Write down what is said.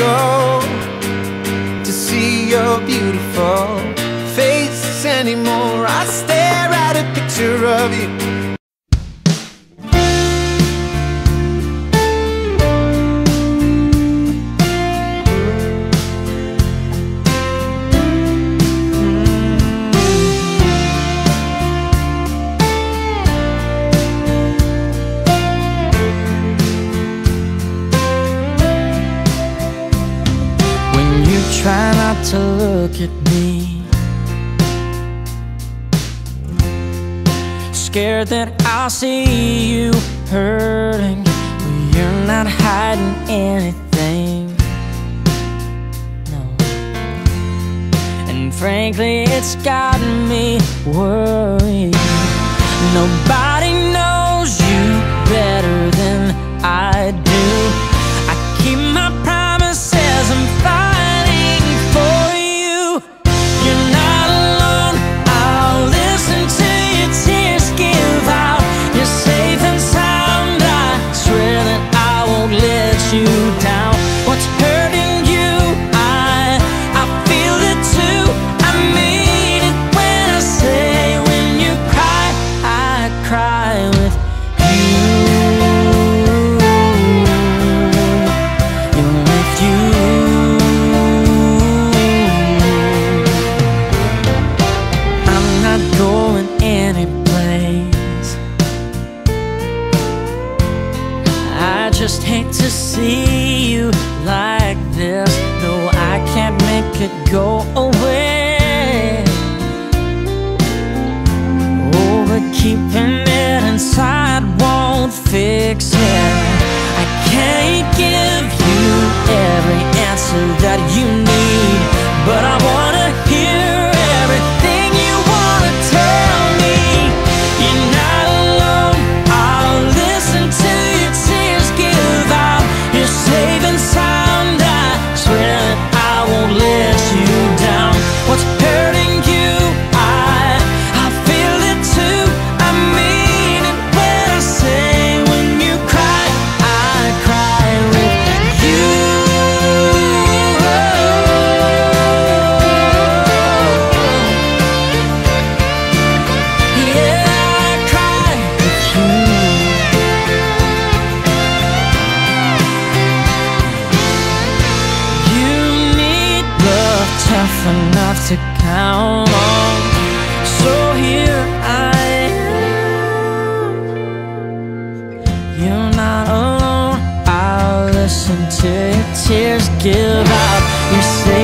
go to see your beautiful face anymore. I stare at a picture of you. To look at me. Scared that I'll see you hurting you're not hiding anything. No. And frankly it's gotten me worried. Nobody knows just hate to see you like this. No, I can't make it go away. Oh, but keeping it inside won't fix it. I can't give you every answer that you need But I wanna tough enough to count on. So here I am. You're not alone. I'll listen to your tears give out. You say